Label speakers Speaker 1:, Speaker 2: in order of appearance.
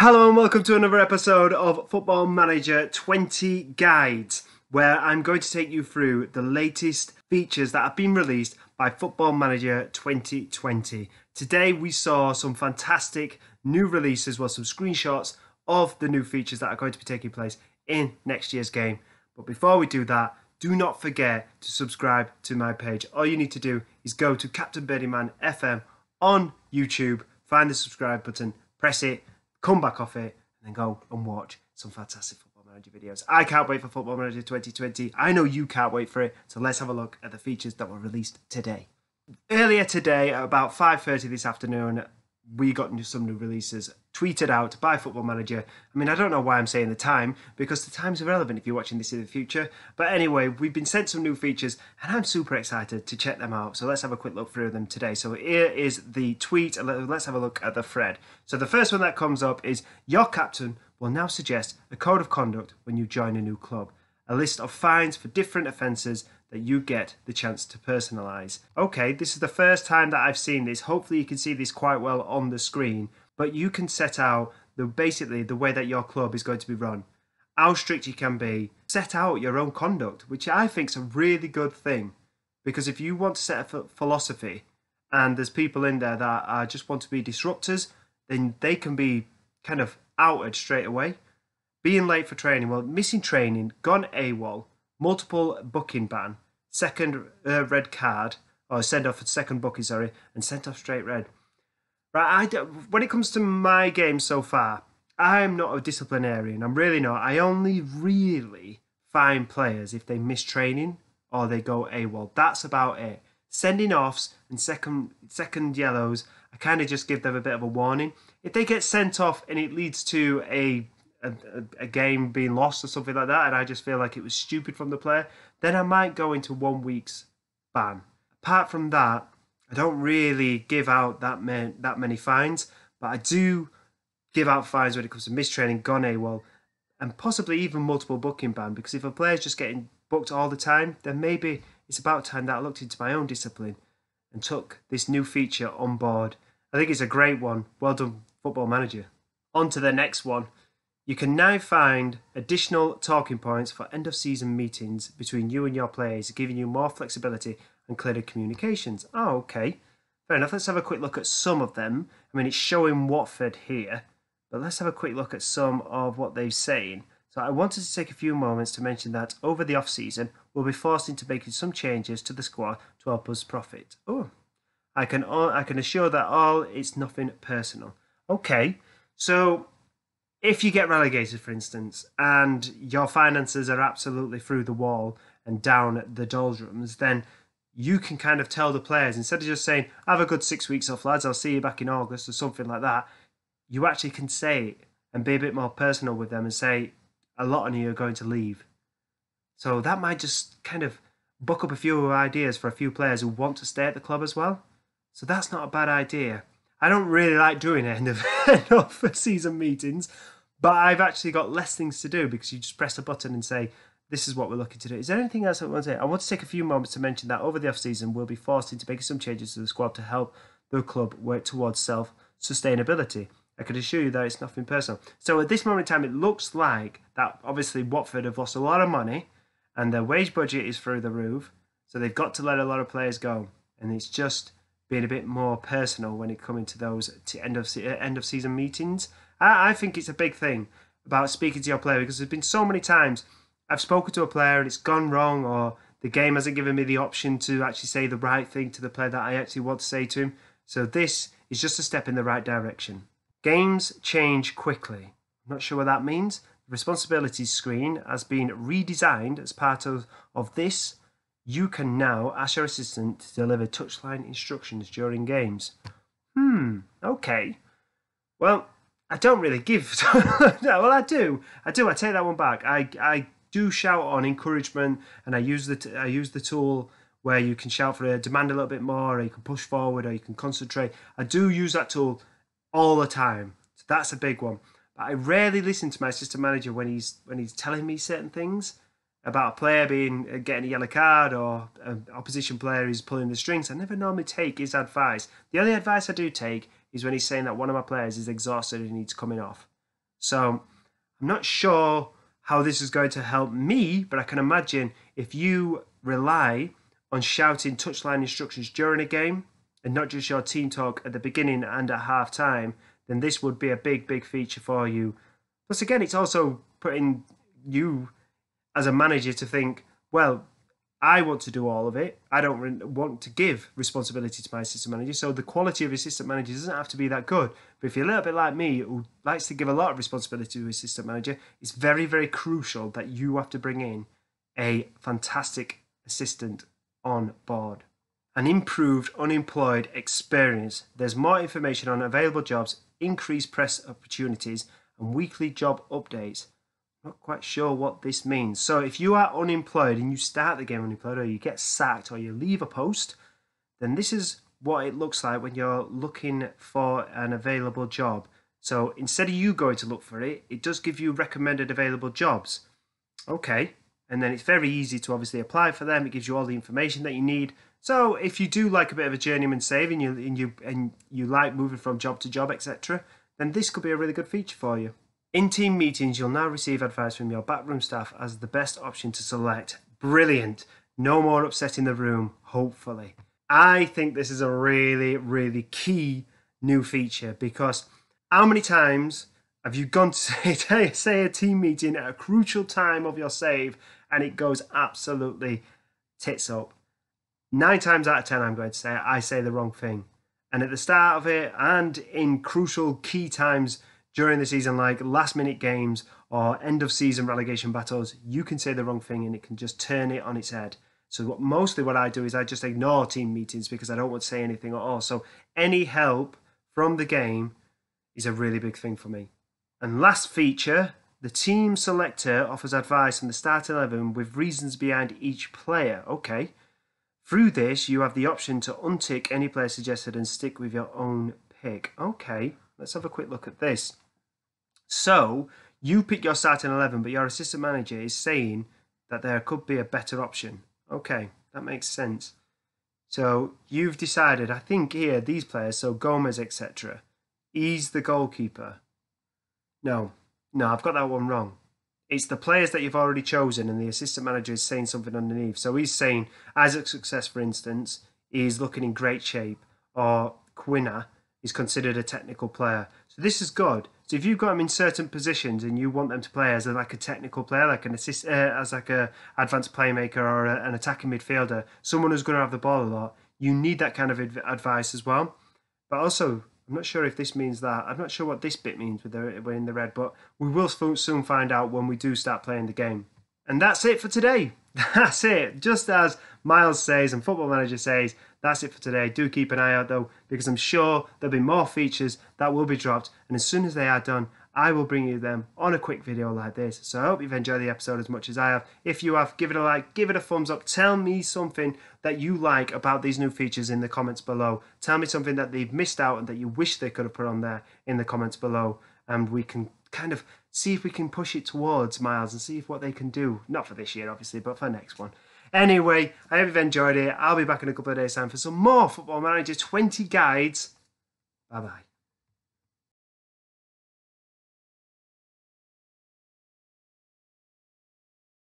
Speaker 1: Hello and welcome to another episode of Football Manager 20 Guides, where I'm going to take you through the latest features that have been released by Football Manager 2020. Today we saw some fantastic new releases, well, some screenshots of the new features that are going to be taking place in next year's game. But before we do that, do not forget to subscribe to my page. All you need to do is go to Captain Beardyman FM on YouTube, find the subscribe button, press it, come back off it, and then go and watch some fantastic Football Manager videos. I can't wait for Football Manager 2020. I know you can't wait for it, so let's have a look at the features that were released today. Earlier today, at about 5.30 this afternoon, we got some new releases tweeted out by Football Manager. I mean, I don't know why I'm saying the time because the time's irrelevant if you're watching this in the future. But anyway, we've been sent some new features and I'm super excited to check them out. So let's have a quick look through them today. So here is the tweet. Let's have a look at the thread. So the first one that comes up is Your captain will now suggest a code of conduct when you join a new club. A list of fines for different offences that you get the chance to personalize. Okay, this is the first time that I've seen this. Hopefully, you can see this quite well on the screen, but you can set out the basically the way that your club is going to be run, how strict you can be, set out your own conduct, which I think is a really good thing. Because if you want to set a philosophy and there's people in there that just want to be disruptors, then they can be kind of outed straight away. Being late for training, well, missing training, gone AWOL, multiple booking ban, second uh, red card, or send off a second booking, sorry, and sent off straight red. Right, I don't, when it comes to my game so far, I'm not a disciplinarian. I'm really not. I only really fine players if they miss training or they go AWOL. That's about it. Sending offs and second second yellows, I kind of just give them a bit of a warning. If they get sent off and it leads to a a, a, game being lost or something like that, and I just feel like it was stupid from the player, then I might go into one week's ban. Apart from that, I don't really give out that many, that many fines, but I do give out fines when it comes to mistraining, gone AWOL, and possibly even multiple booking ban. Because if a player's just getting booked all the time, then maybe it's about time that I looked into my own discipline and took this new feature on board. I think it's a great one. Well done, Football Manager. On to the next one. You can now find additional talking points for end of season meetings between you and your players, giving you more flexibility and clearer communications. Oh, okay. Fair enough. Let's have a quick look at some of them. I mean, it's showing Watford here, but let's have a quick look at some of what they're saying. So I wanted to take a few moments to mention that over the off season, we'll be forced into making some changes to the squad to help us profit. Oh, I can I can assure that all it's nothing personal. Okay, so if you get relegated, for instance, and your finances are absolutely through the wall and down the doldrums, then you can kind of tell the players instead of just saying, "Have a good six weeks off, lads. I'll see you back in August" or something like that. You actually can say it and be a bit more personal with them and say, "A lot of you are going to leave." So that might just kind of book up a few ideas for a few players who want to stay at the club as well. So that's not a bad idea. I don't really like doing end of end of season meetings, but I've actually got less things to do because you just press a button and say, "This is what we're looking to do." Is there anything else I want to say? I want to take a few moments to mention that over the off season we'll be forced into making some changes to the squad to help the club work towards self sustainability. I can assure you that it's nothing personal. So at this moment in time, it looks like that obviously Watford have lost a lot of money, and their wage budget is through the roof. So they've got to let a lot of players go, and it's just being a bit more personal when it comes to those end of end of season meetings. I, I think it's a big thing about speaking to your player because there's been so many times I've spoken to a player and it's gone wrong, or the game hasn't given me the option to actually say the right thing to the player that I actually want to say to him. So this is just a step in the right direction. Games change quickly. I'm not sure what that means. The responsibilities screen has been redesigned as part of, of this you can now ask your assistant to deliver touchline instructions during games. Hmm, okay. Well, I don't really give. well, I do. I do. I take that one back. I, I do shout on encouragement, and I use the t- I use the tool where you can shout for a demand a little bit more, or you can push forward, or you can concentrate. I do use that tool all the time. So that's a big one. But I rarely listen to my assistant manager when he's when he's telling me certain things about a player being uh, getting a yellow card or an opposition player is pulling the strings, I never normally take his advice. The only advice I do take is when he's saying that one of my players is exhausted and needs coming off. So I'm not sure how this is going to help me, but I can imagine if you rely on shouting touchline instructions during a game and not just your team talk at the beginning and at half time, then this would be a big, big feature for you. Plus, again, it's also putting you as a manager to think, well, I want to do all of it. I don't want to give responsibility to my assistant manager. So the quality of assistant manager doesn't have to be that good. But if you're a little bit like me, who likes to give a lot of responsibility to assistant manager, it's very, very crucial that you have to bring in a fantastic assistant on board. An improved unemployed experience. There's more information on available jobs, increased press opportunities, and weekly job updates not quite sure what this means. So if you are unemployed and you start the game unemployed or you get sacked or you leave a post, then this is what it looks like when you're looking for an available job. So instead of you going to look for it, it does give you recommended available jobs. Okay, and then it's very easy to obviously apply for them. It gives you all the information that you need. So if you do like a bit of a journeyman save and you and you and you like moving from job to job, etc., then this could be a really good feature for you. In team meetings, you'll now receive advice from your backroom staff as the best option to select. Brilliant. No more upsetting the room, hopefully. I think this is a really, really key new feature because how many times have you gone to say, say a team meeting at a crucial time of your save and it goes absolutely tits up? Nine times out of ten, I'm going to say I say the wrong thing. And at the start of it and in crucial key times, during the season, like last minute games or end of season relegation battles, you can say the wrong thing and it can just turn it on its head. So what, mostly what I do is I just ignore team meetings because I don't want to say anything at all. So any help from the game is a really big thing for me. And last feature, the team selector offers advice on the start 11 with reasons behind each player. Okay. Through this, you have the option to untick any player suggested and stick with your own pick. Okay, let's have a quick look at this. So you pick your starting 11, but your assistant manager is saying that there could be a better option. Okay, that makes sense. So you've decided, I think here, these players, so Gomes, etc., he's the goalkeeper. No, no, I've got that one wrong. It's the players that you've already chosen, and the assistant manager is saying something underneath. So he's saying Isaac Success, for instance, is looking in great shape, or Quina is considered a technical player. So this is good. So if you've got them in certain positions and you want them to play as a, like a technical player, like an assist, uh, as like a advanced playmaker or a, an attacking midfielder, someone who's going to have the ball a lot, you need that kind of advice as well. But also, I'm not sure if this means that. I'm not sure what this bit means with the in the red, but we will soon find out when we do start playing the game. And that's it for today. That's it. Just as Miles says and Football Manager says, that's it for today. Do keep an eye out though, because I'm sure there'll be more features that will be dropped. And as soon as they are done, I will bring you them on a quick video like this. So I hope you've enjoyed the episode as much as I have. If you have, give it a like, give it a thumbs up. Tell me something that you like about these new features in the comments below. Tell me something that they've missed out and that you wish they could have put on there in the comments below. And we can kind of see if we can push it towards Miles and see if what they can do. Not for this year, obviously, but for next one. Anyway, I hope you've enjoyed it. I'll be back in a couple of days' time for some more Football Manager 20 guides. Bye bye.